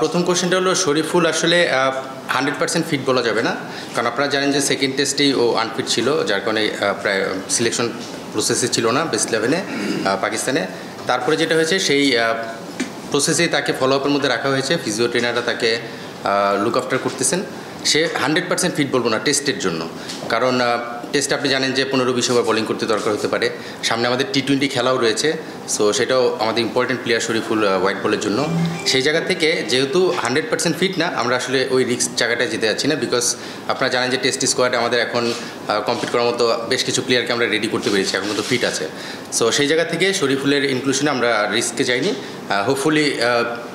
প্রথম কোশ্চেনটা হলো, শরীফুল আসলে হান্ড্রেড পার্সেন্ট ফিট বলা যাবে না। কারণ আপনারা জানেন যে সেকেন্ড টেস্টেই ও আনফিট ছিল, যার কারণে প্রায় সিলেকশন প্রসেসে ছিল না বেস্ট ইলেভেনে পাকিস্তানে। তারপরে যেটা হয়েছে, সেই প্রসেসেই তাকে ফলো আপের মধ্যে রাখা হয়েছে ফিজিও ট্রেনাররা তাকে লুক আফটার করতেছেন। সে হান্ড্রেড পার্সেন্ট ফিট বলব না টেস্টের জন্য। কারণ টেস্টে আপনি জানেন যে পনেরো বিশ ওভার বোলিং করতে দরকার হতে পারে। সামনে আমাদের টি টোয়েন্টি খেলাও রয়েছে সো সেটাও আমাদের ইম্পর্টেন্ট প্লেয়ার শরীফুল হোয়াইট বলের জন্য। সেই জায়গা থেকে যেহেতু হান্ড্রেড পার্সেন্ট ফিট না, আমরা আসলে ওই রিস্ক জায়গাটায় যেতে যাচ্ছি না বিকজ আপনারা জানেন যে টেস্ট স্কোয়াডে আমাদের এখন কমপ্লিট করার মতো বেশ কিছু প্লেয়ারকে আমরা রেডি করতে পেরেছি, এখন তো ফিট আছে। সো সেই জায়গা থেকে শরীফুলের ইনক্লুশনে আমরা রিস্কে যাইনি। হোপফুলি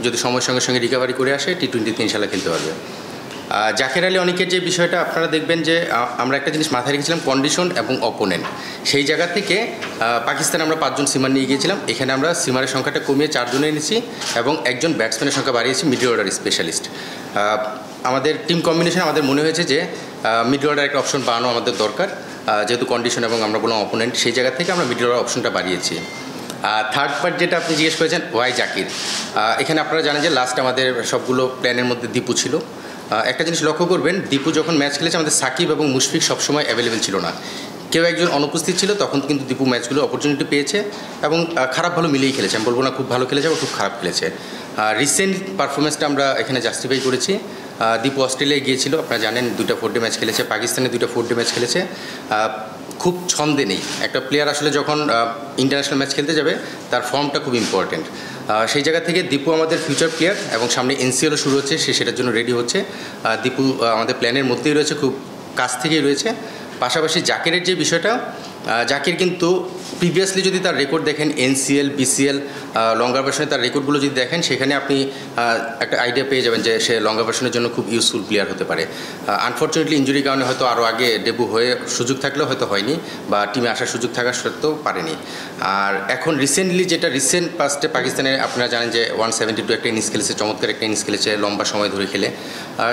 যদি সময়ের সঙ্গে সঙ্গে রিকভারি করে আসে টি টোয়েন্টিতে ইনশাল্লাহ খেলতে পারবে। জাকের আলী অনেকের যে বিষয়টা আপনারা দেখবেন যে আমরা একটা জিনিস মাথায় রেখেছিলাম কন্ডিশন এবং অপোনেন্ট সেই জায়গা থেকে পাকিস্তানে আমরা পাঁচজন সিমার নিয়ে গিয়েছিলাম। এখানে আমরা সিমারের সংখ্যাটা কমিয়ে চারজনে এনেছি এবং একজন ব্যাটসম্যানের সংখ্যা বাড়িয়েছি মিডল অর্ডার স্পেশালিস্ট আমাদের টিম কম্বিনেশন আমাদের মনে হয়েছে যে মিডল অর্ডার একটা অপশন বানানো আমাদের দরকার। যেহেতু কন্ডিশন এবং আমরা বললাম অপোনেন্ট সেই জায়গা থেকে আমরা মিডল অর্ডার অপশনটা বাড়িয়েছি। থার্ড পার্ট যেটা আপনি জিজ্ঞেস করেছেন ওয়াই জাকির? এখানে আপনারা জানেন যে লাস্ট আমাদের সবগুলো প্ল্যানের মধ্যে দীপু ছিল। একটা জিনিস লক্ষ্য করবেন, দীপু যখন ম্যাচ খেলেছে, আমাদের সাকিব এবং মুশফিক সবসময় অ্যাভেলেবেল ছিল না। কেউ একজন অনুপস্থিত ছিল, তখন কিন্তু দীপু ম্যাচগুলো অপরচুনিটি পেয়েছে এবং খারাপ ভালো মিলিয়েই খেলেছে। আমি বলব না খুব ভালো খেলেছে বা খুব খারাপ খেলেছে। রিসেন্ট পারফরমেন্সটা আমরা এখানে জাস্টিফাই করেছি। দীপু অস্ট্রেলিয়ায় গিয়েছিল, আপনারা জানেন দুটা ফোর ডে ম্যাচ খেলেছে, পাকিস্তানে দুটা ফোর ডে ম্যাচ খেলেছে খুব ছন্দে নেই। একটা প্লেয়ার আসলে যখন ইন্টারন্যাশনাল ম্যাচ খেলতে যাবে, তার ফর্মটা খুব ইম্পর্টেন্ট সেই জায়গা থেকে দীপু আমাদের ফিউচার প্লেয়ার এবং সামনে এনসিএলও শুরু হচ্ছে, সে সেটার জন্য রেডি হচ্ছে। দীপু আমাদের প্ল্যানের মধ্যেই রয়েছে, খুব কাছ থেকেই রয়েছে। পাশাপাশি জাকিরের যে বিষয়টা জাকির কিন্তু প্রিভিয়াসলি যদি তার রেকর্ড দেখেন এনসিএল বিসিএল লঙ্গার ভার্সনে তার রেকর্ডগুলো যদি দেখেন, সেখানে আপনি একটা আইডিয়া পেয়ে যাবেন যে সে লঙ্গার ভার্সনের জন্য খুব ইউজফুল প্লেয়ার হতে পারে। আনফর্চুনেটলি ইঞ্জুরির কারণে হয়তো আরও আগে ডেবু হয়ে সুযোগ থাকলেও হয়তো হয়নি, বা টিমে আসার সুযোগ থাকা সত্ত্বেও পারেনি। আর এখন রিসেন্টলি যেটা রিসেন্ট পাস্টে পাকিস্তানে আপনারা জানেন যে ওয়ান সেভেন্টি টু একটা ইনিংস খেলেছে, চমৎকার একটা ইনিংস খেলেছে, লম্বা সময় ধরে খেলে।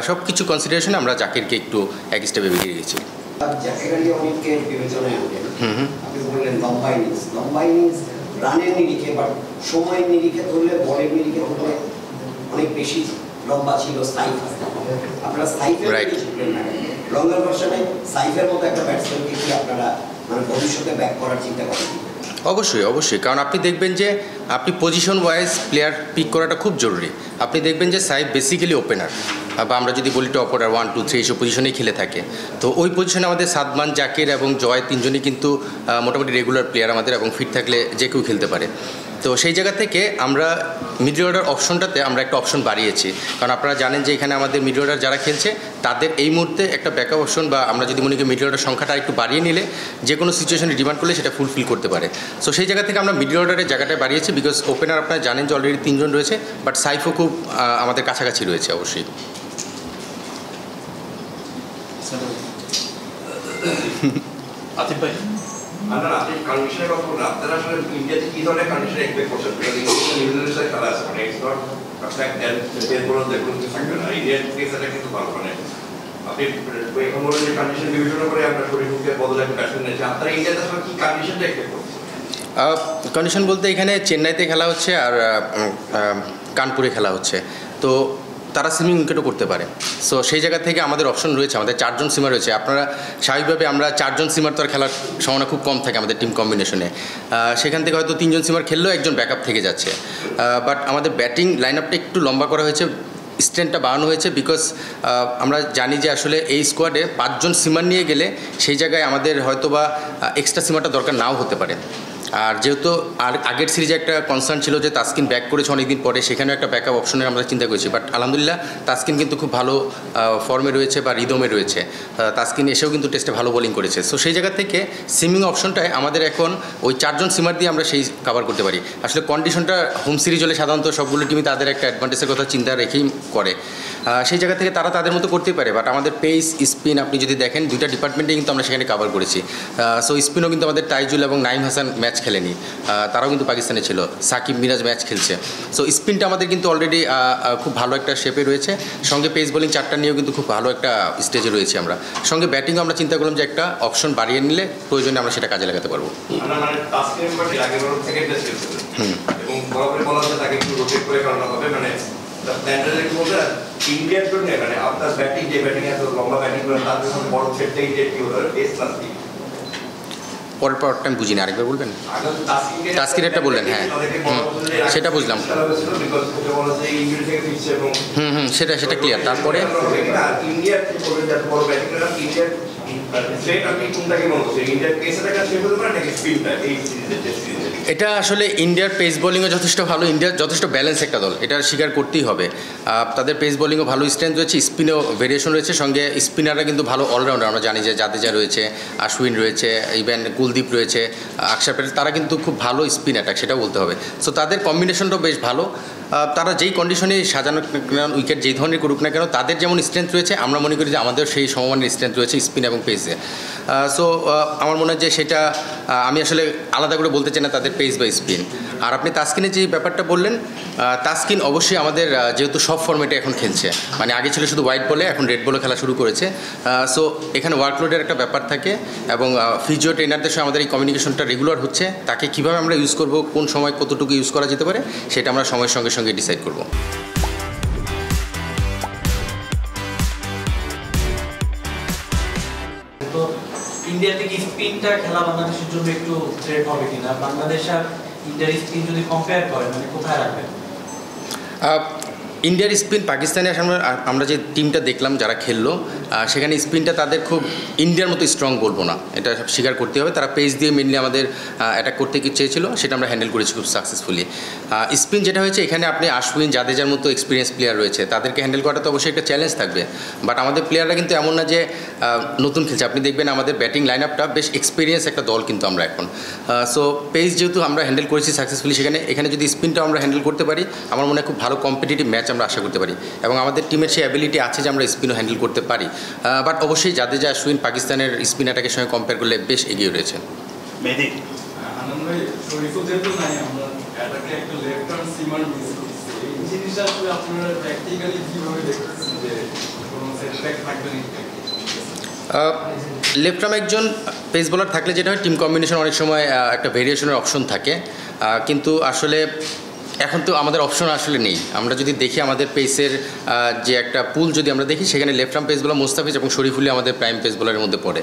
সব কিছু কনসিডারেশনে আমরা জাকিরকে একটু এক স্টেপে বেরিয়ে গেছি জাকের অনেককে বিবেচনায় আনলেন হুম হুম। আপনি বললেন লম্বা ইনিংস লম্বা ইনিংস রানের নিরিখে বা সময়ের নিরিখে ধরলে বলের নিরিখে ধরলে অনেক বেশি লম্বা ছিল সাইফ আপনারা সাইফের Right. না। লঙ্গার ভার্সনে সাইফের মতো একটা ব্যাটসম্যানকে কি আপনারা মানে ভবিষ্যতে ব্যাক করার চিন্তা করেন? অবশ্যই অবশ্যই। কারণ আপনি দেখবেন যে আপনি পজিশন ওয়াইজ প্লেয়ার পিক করাটা খুব জরুরি। আপনি দেখবেন যে সাহেব বেসিক্যালি ওপেনার বা আমরা যদি বলি top order one two three এইসব পজিশনেই খেলে থাকে। তো ওই পজিশনে আমাদের সাদমান, জাকির এবং জয় তিনজনই কিন্তু মোটামুটি রেগুলার প্লেয়ার আমাদের এবং ফিট থাকলে যে কেউ খেলতে পারে। তো সেই জায়গা থেকে আমরা মিডল অর্ডার অপশনটাতে আমরা একটা অপশন বাড়িয়েছি। কারণ আপনারা জানেন যে এখানে আমাদের মিডল অর্ডার যারা খেলছে, তাদের এই মুহূর্তে একটা ব্যাকআপ অপশন বা আমরা যদি মনে করি মিডল অর্ডার সংখ্যাটা একটু বাড়িয়ে নিলে, যে কোনো সিচুয়েশনে ডিমান্ড করলে সেটা ফুলফিল করতে পারে। সো সেই জায়গা থেকে আমরা মিডল অর্ডারের জায়গাটা বাড়িয়েছি বিকজ ওপেনার আপনারা জানেন যে অলরেডি তিনজন রয়েছে বাট সাইফও খুব আমাদের কাছাকাছি রয়েছে অবশ্যই। আতিফ ভাই? আপনারা আপনি কন্ডিশনের কথা বললেন আপনারা আসলে ইন্ডিয়াতে কি ধরনের কন্ডিশন এক্সপেক্ট করছেন? বিকজ ইন্ডিয়া নিউজিল্যান্ডের সাথে খেলা আছে মানে ইটস নট আপনার এর কোনো দেখুন থাকবে না। ইন্ডিয়ান ক্রিকেটারটা কিন্তু ভালো মানে আপনি এখন বলেন যে কন্ডিশন বিবেচনা করে আমরা শরীরকে বদলে একটা ব্যাটসম্যান নিয়েছি। আপনারা ইন্ডিয়াতে আসলে কি কন্ডিশনটা এক্সপেক্ট করছেন? কন্ডিশন বলতে এখানে চেন্নাইতে খেলা হচ্ছে আর কানপুরে খেলা হচ্ছে। তো তারা সুইমিং উইকেটও করতে পারে। সো সেই জায়গা থেকে আমাদের অপশন রয়েছে, আমাদের চারজন সিমার রয়েছে। আপনারা স্বাভাবিকভাবে আমরা চারজন সিমার তো আর খেলার সম্ভাবনা খুব কম থাকে আমাদের টিম কম্বিনেশনে সেখান থেকে হয়তো তিনজন সিমার খেললেও একজন ব্যাকআপ থেকে যাচ্ছে। বাট আমাদের ব্যাটিং লাইন আপটা একটু লম্বা করা হয়েছে স্ট্রেন্থটা বাড়ানো হয়েছে বিকজ আমরা জানি যে আসলে এই স্কোয়াডে পাঁচজন সিমার নিয়ে গেলে সেই জায়গায় আমাদের হয়তো বা এক্সট্রা সিমারটা দরকার নাও হতে পারে। আর যেহেতু আর আগের সিরিজে একটা কনসার্ন ছিল যে তাস্কিন ব্যাক করেছে অনেকদিন পরে, সেখানেও একটা ব্যাকআপ অপশনের আমরা চিন্তা করেছি। বাট আলহামদুলিল্লাহ, তাস্কিন কিন্তু খুব ভালো ফর্মে রয়েছে বা রিদমে রয়েছে। তাস্কিন এসেও কিন্তু টেস্টে ভালো বোলিং করেছে। সো সেই জায়গা থেকে সিমিং অপশনটায় আমাদের এখন ওই চারজন সিমার দিয়ে আমরা সেই কভার করতে পারি। আসলে কন্ডিশনটা হোম সিরিজ হলে সাধারণত সবগুলো টিমই তাদের একটা অ্যাডভান্টেজের কথা চিন্তা রেখেই করে। সেই জায়গা থেকে তারা তাদের মতো করতেই পারে বাট আমাদের পেস স্পিন আপনি যদি দেখেন দুইটা ডিপার্টমেন্টে কিন্তু আমরা সেখানে কভার করেছি। সো স্পিনও কিন্তু আমাদের তাইজুল এবং নাইম হাসান ম্যাচ খেলেনি। তারাও কিন্তু পাকিস্তানে ছিল সাকিব মিরাজ ম্যাচ খেলছে। সো স্পিনটা আমাদের কিন্তু অলরেডি খুব ভালো একটা শেপে রয়েছে। সঙ্গে পেস বোলিং চারটা নিয়েও কিন্তু খুব ভালো একটা স্টেজে রয়েছে আমরা। সঙ্গে ব্যাটিংও আমরা চিন্তা করলাম যে একটা অপশন বাড়িয়ে নিলে প্রয়োজনে আমরা সেটা কাজে লাগাতে পারব। মানে এবং বলা তাকে একটু রোটেট করে হবে মানে বলবেন ইন্ডিয়ার জন্য মানে আপনার ব্যাটিং যে ব্যাটিং এত লম্বা ব্যাটিং করেন তার সাথে বড় সেটটাই যে কি হলো টেস্ট নাস্তি কি পরের পরটা আমি বুঝিনি আরেকবার বলবেন তাস্কির একটা বললেন, হ্যাঁ। সেটা বুঝলাম। হুম হুম সেটা সেটা ক্লিয়ার তারপরে এটা আসলে ইন্ডিয়ার পেস বোলিংও যথেষ্ট ভালো, ইন্ডিয়ার যথেষ্ট ব্যালেন্স একটা দল এটা স্বীকার করতেই হবে। তাদের পেস বোলিংও ভালো স্ট্রেংথ রয়েছে স্পিনেও ভেরিয়েশন রয়েছে, সঙ্গে স্পিনাররা কিন্তু ভালো অলরাউন্ডার আমরা জানি যে জাদেজা রয়েছে, আশ্বিন রয়েছে ইভেন কুলদীপ রয়েছে আকশার প্যাটেল তারা কিন্তু খুব ভালো স্পিন অ্যাটাক সেটাও বলতে হবে। সো তাদের কম্বিনেশনটাও বেশ ভালো। তারা যেই কন্ডিশনে সাজানো উইকেট যেই ধরনের করুক না কেন, তাদের যেমন স্ট্রেংথ রয়েছে, আমরা মনে করি যে আমাদের সেই সমমানের স্ট্রেংথ রয়েছে স্পিন এবং পেসে সো আমার মনে হয় যে সেটা আমি আসলে আলাদা করে বলতে চাই না তাদের পেস বা স্পিন আর আপনি তাস্কিনের যে ব্যাপারটা বললেন তাস্কিন অবশ্যই আমাদের যেহেতু সব ফর্মেটে এখন খেলছে। মানে আগে ছিল শুধু হোয়াইট বলে, এখন রেড বলে খেলা শুরু করেছে। সো এখানে ওয়ার্কলোডের একটা ব্যাপার থাকে এবং ফিজিও ট্রেনারদের সঙ্গে আমাদের এই কমিউনিকেশনটা রেগুলার হচ্ছে। তাকে কীভাবে আমরা ইউজ করব, কোন সময় কতটুকু ইউজ করা যেতে পারে, সেটা আমরা সময়ের সঙ্গে সঙ্গে ডিসাইড করব। ইন্ডিয়া থেকে স্পিনটা খেলা বাংলাদেশের জন্য একটু থ্রেট হবে কিনা? বাংলাদেশ আর ইন্ডিয়ার স্পিন যদি কম্পেয়ার করেন মানে কোথায় রাখবেন? ইন্ডিয়ার স্পিন পাকিস্তানের সামনে আমরা যে টিমটা দেখলাম যারা খেললো সেখানে স্পিনটা তাদের খুব ইন্ডিয়ার মতো স্ট্রং বলব না। এটা স্বীকার করতে হবে। তারা পেস দিয়ে মেনলি আমাদের অ্যাটাক করতে কি চেয়েছিল, সেটা আমরা হ্যান্ডেল করেছি খুব সাকসেসফুলি স্পিন যেটা হয়েছে, এখানে আপনি আশ্বিন জাদেজার মতো এক্সপিরিয়েন্স প্লেয়ার রয়েছে। তাদেরকে হ্যান্ডেল করাটা তো অবশ্যই একটা চ্যালেঞ্জ থাকবে। বাট আমাদের প্লেয়াররা কিন্তু এমন না যে নতুন খেলছে। আপনি দেখবেন আমাদের ব্যাটিং লাইন আপটা বেশ এক্সপিরিয়েন্স একটা দল কিন্তু আমরা এখন। সো পেস যেহেতু আমরা হ্যান্ডেল করেছি সাকসেসফুলি সেখানে এখানে যদি স্পিনটা আমরা হ্যান্ডেল করতে পারি, আমার মনে হয় খুব ভালো কম্পিটিটিভ ম্যাচ আমরা আশা করতে পারি। এবং আমাদের টিমের সেই অ্যাবিলিটি আছে যে আমরা স্পিনও হ্যান্ডেল করতে পারি। বাট অবশ্যই যাদের যা আশ্বিন পাকিস্তানের স্পিন অ্যাটাকের সঙ্গে কম্পেয়ার করলে বেশ এগিয়ে রয়েছে। লেফট আর্ম একজন পেস বোলার থাকলে যেটা হয় টিম কম্বিনেশন অনেক সময় একটা ভেরিয়েশনের অপশন থাকে। কিন্তু আসলে এখন তো আমাদের অপশন আসলে নেই। আমরা যদি দেখি আমাদের পেসের যে একটা পুল যদি আমরা দেখি, সেখানে left arm pace bowler Mustafiz এবং শরীফুলি আমাদের প্রাইম পেস বোলারের মধ্যে পড়ে।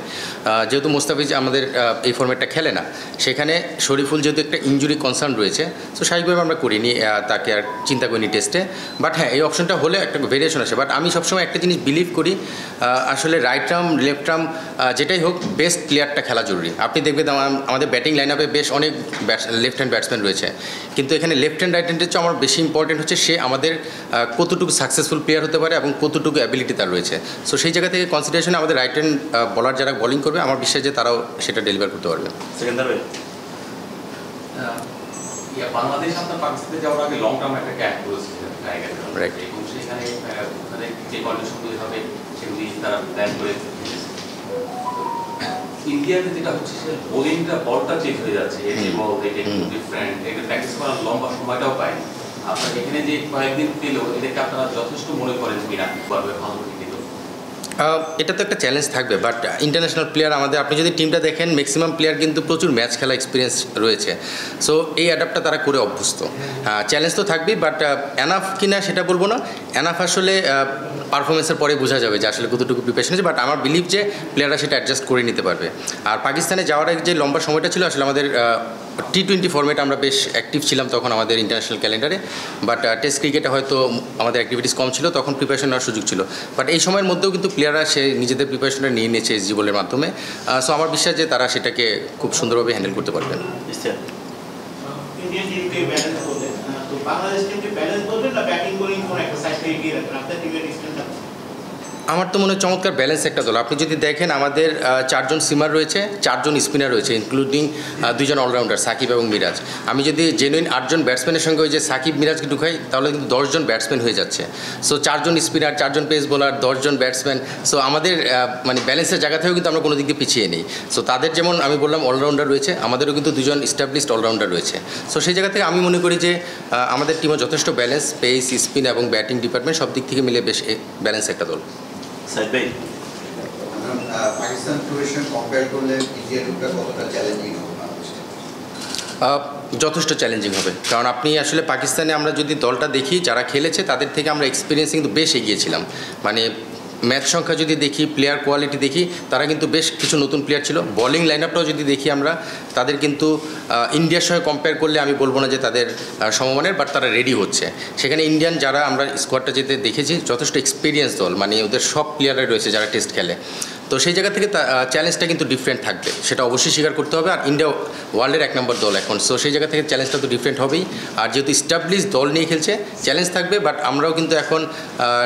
যেহেতু মোস্তাফিজ আমাদের এই ফর্মেটটা খেলে না, সেখানে শরীফুল যেহেতু একটা ইঞ্জুরি কনসার্ন রয়েছে তো স্বাভাবিকভাবে আমরা করিনি তাকে আর চিন্তা করিনি টেস্টে বাট হ্যাঁ এই অপশনটা হলে একটা ভেরিয়েশন আসে। বাট আমি সবসময় একটা জিনিস বিলিভ করি আসলে রাইট আর্ম লেফট আর্ম যেটাই হোক বেস্ট প্লেয়ারটা খেলা জরুরি। আপনি দেখবেন, আম- আমাদের ব্যাটিং লাইন আপে বেশ অনেক লেফট হ্যান্ড ব্যাটসম্যান রয়েছে। কিন্তু এখানে লেফট হ্যান্ড রাইট চেয়ে আমার বেশি ইম্পর্টেন্ট হচ্ছে সে আমাদের কতটুকু সাকসেসফুল প্লেয়ার হতে পারে এবং কতটুকু অ্যাবিলিটি তার রয়েছে। সো সেই জায়গা থেকে কনসিডারেশনে আমাদের রাইট হ্যান্ড বলার যারা বলিং করবে আমার বিশ্বাস যে তারাও সেটা ডেলিভার করতে পারবে। বাংলাদেশ আপনার পাকিস্তানে যাওয়ার আগে লং টার্ম একটা ক্যাম্প করেছিল টাইগার এবং সেখানে ওখানে যে কন্ডিশনগুলি হবে সেগুলি তারা প্ল্যান করে ইন্ডিয়াতে যেটা হচ্ছে সে বোলিংটা বলটা চেঞ্জ হয়ে যাচ্ছে। হুম। বল এটা একটু ডিফারেন্ট এটা প্র্যাকটিস করার লম্বা সময়টাও পায়। আপনার এখানে যে কয়েকদিন পেলেও এটাকে আপনারা যথেষ্ট মনে করেন কিনা? পারবে ভালো এটা তো একটা চ্যালেঞ্জ থাকবে বাট ইন্টারন্যাশনাল প্লেয়ার আমাদের আপনি যদি টিমটা দেখেন ম্যাক্সিমাম প্লেয়ার কিন্তু প্রচুর ম্যাচ খেলা এক্সপিরিয়েন্স রয়েছে। সো এই অ্যাডাপ্টটা তারা করে অভ্যস্ত। চ্যালেঞ্জ তো থাকবেই বাট অ্যানাফ কিনা সেটা বলব না। অ্যানাফ আসলে পারফরমেন্সের পরে বোঝা যাবে যে আসলে কতটুকু প্রিপারেশন আছে বাট আমার বিলিভ যে প্লেয়াররা সেটা অ্যাডজাস্ট করে নিতে পারবে। আর পাকিস্তানে যাওয়ার যে লম্বা সময়টা ছিল, আসলে আমাদের টি টোয়েন্টি ফর্মেট আমরা বেশ অ্যাক্টিভ ছিলাম তখন আমাদের ইন্টারন্যাশনাল ক্যালেন্ডারে বাট টেস্ট ক্রিকেটে হয়তো আমাদের অ্যাক্টিভিটিস কম ছিল, তখন প্রিপারেশন নেওয়ার সুযোগ ছিল। বাট এই সময়ের মধ্যেও কিন্তু প্লেয়াররা সে নিজেদের প্রিপারেশনটা নিয়ে নিয়েছে এস জীবনের মাধ্যমে। সো আমার বিশ্বাস যে তারা সেটাকে খুব সুন্দরভাবে হ্যান্ডেল করতে পারবেন। বাংলাদেশ টিমকে ব্যালেন্স না ব্যাটিং বোলিং কোন একটা রাখবেন আপনার টিমের আমার তো মনে হয় চমৎকার ব্যালেন্স একটা দল। আপনি যদি দেখেন আমাদের চারজন সিমার রয়েছে, চারজন স্পিনার রয়েছে ইনক্লুডিং দুইজন অলরাউন্ডার সাকিব এবং মিরাজ। আমি যদি জেনুইন আটজন ব্যাটসম্যানের সঙ্গে ওই যে সাকিব, মিরাজকে ঢুকাই, তাহলে কিন্তু দশজন ব্যাটসম্যান হয়ে যাচ্ছে। সো চারজন স্পিনার চারজন পেস বোলার দশজন ব্যাটসম্যান সো আমাদের মানে ব্যালেন্সের জায়গা থেকেও কিন্তু আমরা কোনো দিক পিছিয়ে নেই। সো তাদের যেমন আমি বললাম অলরাউন্ডার রয়েছে, আমাদেরও কিন্তু দুজন স্টাবলিশড অলরাউন্ডার রয়েছে। সো সেই জায়গা থেকে আমি মনে করি যে আমাদের টিমও যথেষ্ট ব্যালেন্স পেস স্পিন এবং ব্যাটিং ডিপার্টমেন্ট সব দিক থেকে মিলে বেশ ব্যালেন্স একটা দল। সাইদ ভাই। পাকিস্তান কম্পেয়ার করলে রুটটা কতটা চ্যালেঞ্জিং হবে যথেষ্ট চ্যালেঞ্জিং হবে। কারণ আপনি আসলে পাকিস্তানে আমরা যদি দলটা দেখি যারা খেলেছে তাদের থেকে আমরা এক্সপিরিয়েন্স কিন্তু বেশ এগিয়েছিলাম মানে ম্যাচ সংখ্যা যদি দেখি প্লেয়ার কোয়ালিটি দেখি, তারা কিন্তু বেশ কিছু নতুন প্লেয়ার ছিল। বোলিং লাইন আপটাও যদি দেখি আমরা, তাদের কিন্তু ইন্ডিয়ার সঙ্গে কম্পেয়ার করলে আমি বলব না যে তাদের সমমানের বাট তারা রেডি হচ্ছে। সেখানে ইন্ডিয়ান যারা আমরা স্কোয়াডটা যেতে দেখেছি, যথেষ্ট এক্সপিরিয়েন্স দল মানে ওদের সব প্লেয়ারে রয়েছে যারা টেস্ট খেলে। তো সেই জায়গা থেকে চ্যালেঞ্জটা কিন্তু ডিফারেন্ট থাকবে। সেটা অবশ্যই স্বীকার করতে হবে। আর ইন্ডিয়া ওয়ার্ল্ডের এক নম্বর দল এখন। সো সেই জায়গা থেকে চ্যালেঞ্জটা তো ডিফারেন্ট হবেই। আর যেহেতু স্টাবলিশ দল নিয়ে খেলছে চ্যালেঞ্জ থাকবে বাট আমরাও কিন্তু এখন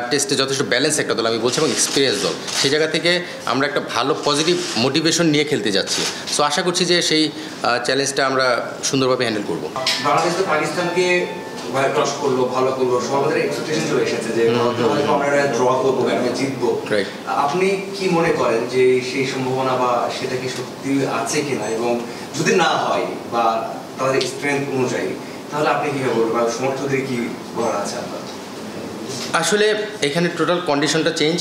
টেস্টে যথেষ্ট ব্যালেন্স একটা দল, আমি বলছি, এবং এক্সপিরিয়েন্স দল। সেই জায়গা থেকে আমরা একটা ভালো পজিটিভ মোটিভেশন নিয়ে খেলতে যাচ্ছি। সো আশা করছি যে সেই চ্যালেঞ্জটা আমরা সুন্দরভাবে হ্যান্ডেল করব। বাংলাদেশ তো পাকিস্তানকে ক্রস করল ভালো করল সবার এক্সপেকটেশন চলে এসেছে যে হয়তো আমরা ড্র করব কেন জিতবো? আপনি কি মনে করেন যে সেই সম্ভাবনা বা সেটা কি সত্যি আছে কিনা? এবং যদি না হয় বা তাদের স্ট্রেংথ অনুযায়ী তাহলে আপনি কি বলবেন? বা সমর্থকদের কি বলার আছে আপনার? আসলে এখানে টোটাল কন্ডিশনটা চেঞ্জ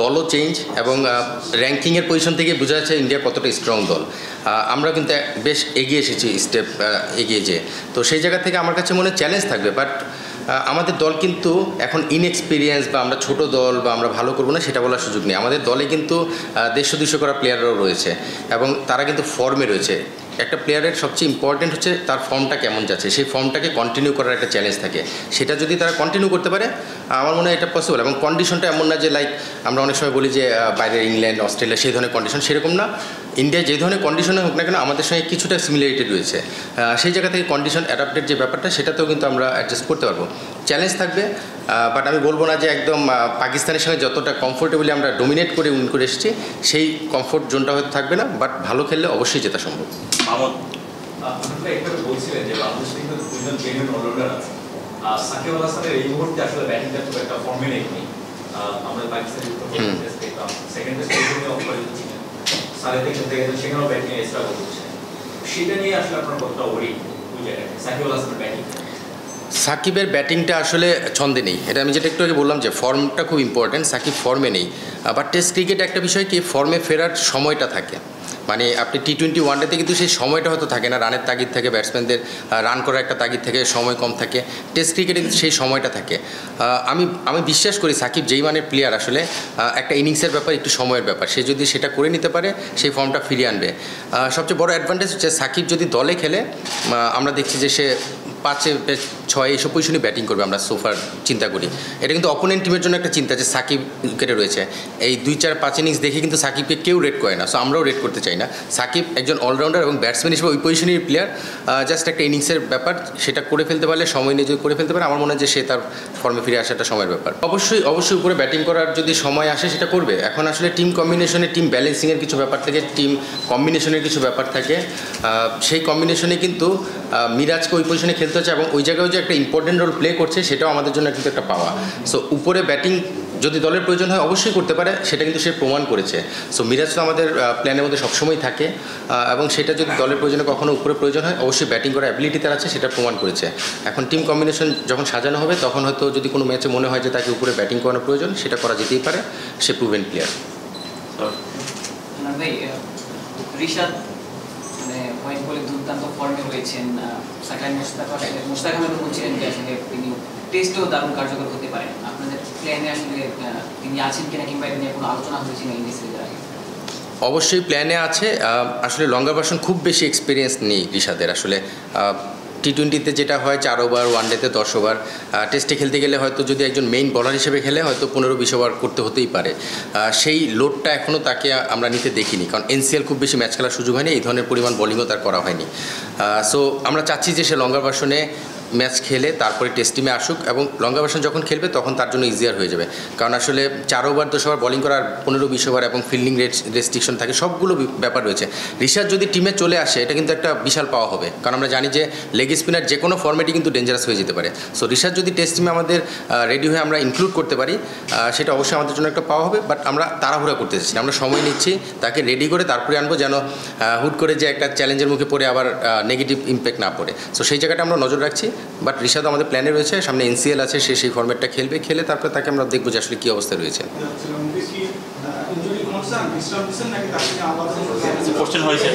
দলও চেঞ্জ এবং র্যাঙ্কিংয়ের পজিশন থেকে বোঝা যাচ্ছে ইন্ডিয়া কতটা স্ট্রং দল। আমরা কিন্তু বেশ এগিয়ে এসেছি স্টেপ এগিয়ে যেয়ে। তো সেই জায়গা থেকে আমার কাছে মনে চ্যালেঞ্জ থাকবে বাট আমাদের দল কিন্তু এখন ইনএক্সপিরিয়েন্স বা আমরা ছোট দল বা আমরা ভালো করব না, সেটা বলার সুযোগ নেই। আমাদের দলে কিন্তু দেড়শো দুশো করা প্লেয়াররাও রয়েছে এবং তারা কিন্তু ফর্মে রয়েছে। একটা প্লেয়ারের সবচেয়ে ইম্পর্টেন্ট হচ্ছে তার ফর্মটা কেমন যাচ্ছে। সেই ফর্মটাকে কন্টিনিউ করার একটা চ্যালেঞ্জ থাকে। সেটা যদি তারা কন্টিনিউ করতে পারে আমার মনে হয় এটা পসিবল এবং কন্ডিশনটা এমন না যে লাইক আমরা অনেক সময় বলি যে আহ, বাইরের ইংল্যান্ড অস্ট্রেলিয়া সেই ধরনের কন্ডিশন সেরকম না। ইন্ডিয়া যে ধরনের কন্ডিশনে হোক না কেন আমাদের সঙ্গে কিছুটা সিমিলারিটি রয়েছে। সেই জায়গা থেকে কন্ডিশন অ্যাডাপ্টেড যে ব্যাপারটা সেটাতেও কিন্তু আমরা অ্যাডজাস্ট করতে পারব। চ্যালেঞ্জ থাকবে বাট আমি বলব না যে একদম পাকিস্তানের সঙ্গে যতটা কমফোর্টেবলি আমরা ডোমিনেট করে উইন করে এসেছি সেই কমফোর্ট জোনটা হয়তো থাকবে না বাট ভালো খেললে অবশ্যই জেতা সম্ভব। বলছিলেন যে সাকিব আল হাসানের এই মুহূর্তে আসলে ব্যাটিংটা খুব একটা ফর্মে নেই। আমরা পাকিস্তানের বিপক্ষে টেস্ট দেখতাম সেকেন্ড টেস্ট অপরাজিত ছিলেন। সাড়ে থেকে খেলতে সেখানেও ব্যাটিং স্ট্রাগল করছে সেটা নিয়ে আসলে আপনার কতটা ওরি ওই জায়গায় সাকিব আল হাসানের ব্যাটিং সাকিবের ব্যাটিংটা আসলে ছন্দে নেই। এটা আমি যেটা একটু আগে বললাম যে ফর্মটা খুব ইম্পর্ট্যান্ট সাকিব ফর্মে নেই। আবার টেস্ট ক্রিকেট একটা বিষয় কি, ফর্মে ফেরার সময়টা থাকে। মানে আপনি টি টোয়েন্টি ওয়ানডেতে কিন্তু সেই সময়টা হয়তো থাকে না, রানের তাগিদ থাকে ব্যাটসম্যানদের রান করার একটা তাগিদ থাকে, সময় কম থাকে। টেস্ট ক্রিকেটে কিন্তু সেই সময়টা থাকে। আমি আমি বিশ্বাস করি সাকিব যেই মানের প্লেয়ার আসলে একটা ইনিংসের ব্যাপার, একটু সময়ের ব্যাপার। সে যদি সেটা করে নিতে পারে, সেই ফর্মটা ফিরিয়ে আনবে। সবচেয়ে বড় অ্যাডভান্টেজ হচ্ছে সাকিব যদি দলে খেলে আমরা দেখছি যে সে পাঁচে ছয় এইসব পজিশনে ব্যাটিং করবে আমরা সোফার চিন্তা করি। এটা কিন্তু অপোনেন্ট টিমের জন্য একটা চিন্তা যে সাকিব উইকেটে রয়েছে। এই দুই, চার, পাঁচ ইনিংস দেখে কিন্তু সাকিবকে কেউ রেড করে না সো আমরাও রেড করতে চাই না। সাকিব একজন অলরাউন্ডার এবং ব্যাটসম্যান হিসেবে ওই পজিশনের প্লেয়ার জাস্ট একটা ইনিংসের ব্যাপার, সেটা করে ফেলতে পারলে, সময় নিয়ে যদি করে ফেলতে পারে, আমার মনে হয় যে সে তার ফর্মে ফিরে আসাটা সময়ের ব্যাপার। অবশ্যই অবশ্যই উপরে ব্যাটিং করার যদি সময় আসে, সেটা করবে। এখন আসলে টিম কম্বিনেশনে টিম ব্যালেন্সিংয়ের কিছু ব্যাপার থাকে টিম কম্বিনেশনের কিছু ব্যাপার থাকে। সেই কম্বিনেশনে কিন্তু মিরাজকে ওই পজিশনে খেলতে হচ্ছে এবং ওই জায়গায় যে একটা ইম্পর্টেন্ট রোল প্লে করছে সেটাও আমাদের জন্য কিন্তু একটা পাওয়া। সো উপরে ব্যাটিং যদি দলের প্রয়োজন হয় অবশ্যই করতে পারে সেটা কিন্তু সে প্রমাণ করেছে। সো মিরাজ তো আমাদের প্ল্যানের মধ্যে সবসময় থাকে এবং সেটা যদি দলের প্রয়োজনে কখনো উপরে প্রয়োজন হয় অবশ্যই ব্যাটিং করার অ্যাবিলিটি তার আছে সেটা প্রমাণ করেছে। এখন টিম কম্বিনেশন যখন সাজানো হবে তখন হয়তো যদি কোনো ম্যাচে মনে হয় যে তাকে উপরে ব্যাটিং করানো প্রয়োজন সেটা করা যেতেই পারে সে প্রুভেন প্লেয়ার না পয়েন্ট বলে দুর্দান্ত ফর্মে রয়েছেন সাকাই মুস্তাক আসলে মুস্তাক আহমেদ বলছিলেন যে আসলে তিনি টেস্টেও দারুণ কার্যকর হতে পারেন। আপনাদের প্ল্যানে আসলে তিনি আছেন কিনা কিংবা নিয়ে কোনো আলোচনা ইন্ডিয়া সিরিজের আগে? অবশ্যই প্ল্যানে আছে। আসলে লঙ্গা ভার্সন খুব বেশি এক্সপিরিয়েন্স নেই রিশাদের। আসলে টি টোয়েন্টিতে যেটা হয়, চার ওভার ওয়ান ডেতে দশ ওভার টেস্টে খেলতে গেলে হয়তো যদি একজন মেইন বলার হিসেবে খেলে, হয়তো পনেরো বিশ ওভার করতে হতেই পারে। সেই লোডটা এখনও তাকে আমরা নিতে দেখিনি। কারণ এনসিএল খুব বেশি ম্যাচ খেলার সুযোগ হয়নি, এই ধরনের পরিমাণ বলিংও তার করা হয়নি। সো আমরা চাচ্ছি যে সে লঙ্গার ভার্সনে ম্যাচ খেলে তারপরে টেস্ট টিমে আসুক এবং লঙ্গা ভার্সন যখন খেলবে তখন তার জন্য ইজিয়ার হয়ে যাবে। কারণ আসলে চার ওভার দশ ওভার বলিং করার পনেরো, বিশ ওভার এবং ফিল্ডিং রেস্ট্রিকশন থাকে, সবগুলো ব্যাপার রয়েছে। ঋষাদ যদি টিমে চলে আসে, এটা কিন্তু একটা বিশাল পাওয়া হবে। কারণ আমরা জানি যে লেগ স্পিনার যে কোনো ফর্মেটই কিন্তু ডেঞ্জারাস হয়ে যেতে পারে। সো ঋষাদ যদি টেস্ট টিমে আমাদের রেডি হয়ে আমরা ইনক্লুড করতে পারি সেটা অবশ্যই আমাদের জন্য একটা পাওয়া হবে। বাট আমরা তাড়াহুড়া করতে চাচ্ছি না। আমরা সময় নিচ্ছি, তাকে রেডি করে তারপরে আনব যেন হুট করে যে একটা চ্যালেঞ্জের মুখে পড়ে আবার নেগেটিভ ইম্প্যাক্ট না পড়ে। সো সেই জায়গাটা আমরা নজর রাখছি। বাট ঋষাদ আমাদের প্ল্যানে রয়েছে সামনে এনসিএল আছে সে সেই ফর্মেটটা খেলবে খেলে তারপরে তাকে আমরা দেখব যে আসলে কী অবস্থা রয়েছে। কোশ্চেন হয়েছে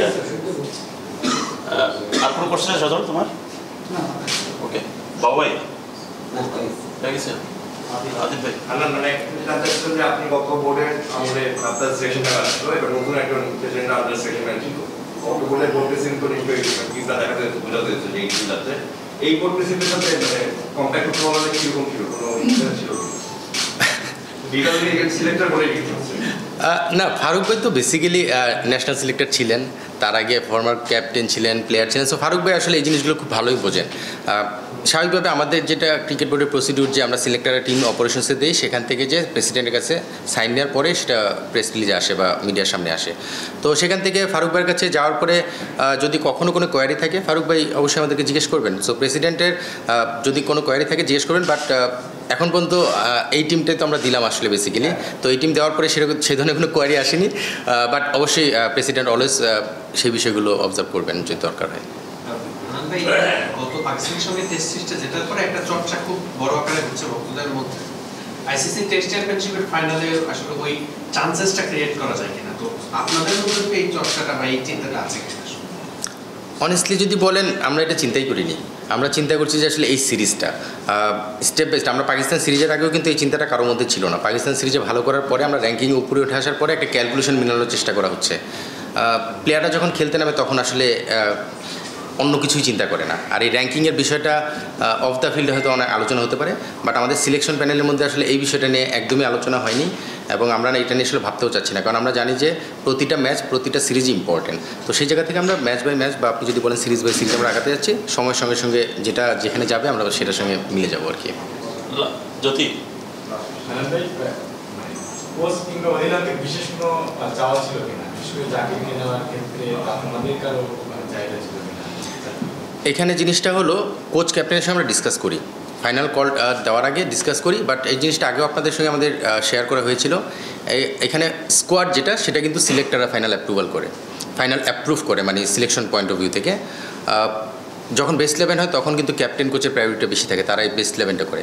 আর কোনো কোশ্চেন আছে তোমার? ওকে বাবু ভাই না, তাই। গেছে? আদিব ভাই? আন্না মানে আপনি গত বোর্ডের আমলে আপনার সিলেকশনটা আসলো এবার নতুন একজন প্রেসিডেন্ট আপনার সিলেকশন ছিল গত বোর্ডের বোর্ড প্রেসিডেন্ট করে ইন্টারভিউ দেখা যাচ্ছে বোঝা যাচ্ছে যে ইন্টারভিউ যাচ্ছে এই মানে বলা কীরকম ছিল? কোনো ছিল না, ফারুক ভাই তো বেসিক্যালি ন্যাশনাল সিলেক্টর ছিলেন। তার আগে ফর্মার ক্যাপ্টেন ছিলেন প্লেয়ার ছিলেন। সো ফারুক ভাই আসলে এই জিনিসগুলো খুব ভালোই বোঝেন। স্বাভাবিকভাবে আমাদের যেটা ক্রিকেট বোর্ডের প্রসিডিউর যে আমরা সিলেক্টারের টিম অপারেশনসে দিই, সেখান থেকে যে প্রেসিডেন্টের কাছে সাইন নেওয়ার পরে সেটা প্রেস রিলিজে আসে বা মিডিয়ার সামনে আসে। তো সেখান থেকে ফারুক ভাইয়ের কাছে যাওয়ার পরে যদি কখনো কোনো কোয়ারি থাকে, ফারুক ভাই অবশ্যই আমাদেরকে জিজ্ঞেস করবেন। সো প্রেসিডেন্টের যদি কোনো কোয়ারি থাকে, জিজ্ঞেস করবেন বাট এখন পর্যন্ত এই টিমটাই তো আমরা দিলাম আসলে বেসিক্যালি তো এই টিম দেওয়ার পরে সেরকম সেই ধরনের কোনো কোয়ারি আসেনি। বাট অবশ্যই প্রেসিডেন্ট অলওয়েজ সেই বিষয়গুলো অবজার্ভ করবেন যদি দরকার হয়। পাকিস্তানের সঙ্গে টেস্ট সিরিজটা জেতার পরে একটা চর্চা খুব বড় আকারে হচ্ছে ভক্তদের মধ্যে। আইসিসি টেস্ট চ্যাম্পিয়নশিপের ফাইনালে আসলে ওই চান্সেসটা ক্রিয়েট করা যায় কিনা? তো আপনাদের মধ্যে এই চর্চাটা বা এই চিন্তাটা আছে অনেস্টলি যদি বলেন, আমরা এটা চিন্তাই করিনি। আমরা চিন্তা করছি যে আসলে এই সিরিজটা স্টেপ বাই স্টেপ আমরা পাকিস্তান সিরিজের আগেও কিন্তু এই চিন্তাটা কারোর মধ্যে ছিল না। পাকিস্তান সিরিজে ভালো করার পরে আমরা র্যাঙ্কিং উপরে উঠে আসার পরে একটা ক্যালকুলেশন মেলানোর চেষ্টা করা হচ্ছে। প্লেয়াররা যখন খেলতে নামে তখন আসলে অন্য কিছুই চিন্তা করে না। আর এই র্যাঙ্কিংয়ের বিষয়টা অফ দ্য ফিল্ডে হয়তো অনেক আলোচনা হতে পারে বাট আমাদের সিলেকশন প্যানেলের মধ্যে আসলে এই বিষয়টা নিয়ে একদমই আলোচনা হয়নি এবং আমরা না এটা নিয়ে আসলে ভাবতেও চাচ্ছি না কারণ আমরা জানি যে প্রতিটা ম্যাচ প্রতিটা সিরিজই ইম্পর্টেন্ট তো সেই জায়গা থেকে আমরা ম্যাচ বাই ম্যাচ বা আপনি যদি বলেন সিরিজ বাই সিরিজ আমরা আগাতে যাচ্ছি সময়ের সঙ্গে সঙ্গে যেটা যেখানে যাবে আমরা সেটার সঙ্গে মিলে যাব আর কি। জ্যোতি? কোচ কিংবা অধিনায়কের বিশেষ কোনো চাওয়া ছিল কিনা? বিশেষ করে জাকির নেওয়ার ক্ষেত্রে আপনাদের কারও চাহিদা ছিল? এখানে জিনিসটা হলো কোচ ক্যাপ্টেনের সঙ্গে আমরা ডিসকাস করি। ফাইনাল কল দেওয়ার আগে ডিসকাস করি বাট এই জিনিসটা আগেও আপনাদের সঙ্গে আমাদের শেয়ার করা হয়েছিল। এখানে স্কোয়াড যেটা, সেটা কিন্তু সিলেক্টররা ফাইনাল অ্যাপ্রুভাল করে। ফাইনাল অ্যাপ্রুভ করে মানে সিলেকশন পয়েন্ট অফ ভিউ থেকে। যখন বেস্ট ইলেভেন হয়, তখন কিন্তু ক্যাপ্টেন কোচের প্রায়োরিটি বেশি থাকে, তারাই বেস্ট ইলেভেনটা করে।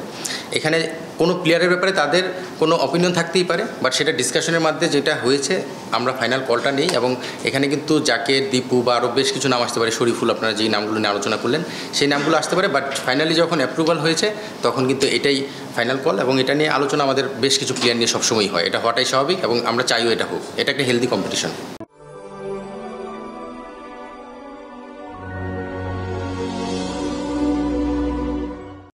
এখানে কোনো প্লেয়ারের ব্যাপারে তাদের কোনো অপিনিয়ন থাকতেই পারে বাট সেটা ডিসকাশনের মাধ্যমে যেটা হয়েছে, আমরা ফাইনাল কলটা নেই, এবং এখানে কিন্তু যাকে, দীপু বা আরও বেশ কিছু নাম আসতে পারে, শরীফুল আপনারা যেই নামগুলো নিয়ে আলোচনা করলেন, সেই নামগুলো আসতে পারে বাট ফাইনালি যখন অ্যাপ্রুভাল হয়েছে, তখন কিন্তু এটাই ফাইনাল কল এবং এটা নিয়ে আলোচনা আমাদের বেশ কিছু প্লেয়ার নিয়ে সবসময়ই হয়, এটা হওয়াটাই স্বাভাবিক, এবং আমরা চাইও এটা হোক, এটা একটা হেলদি কম্পিটিশন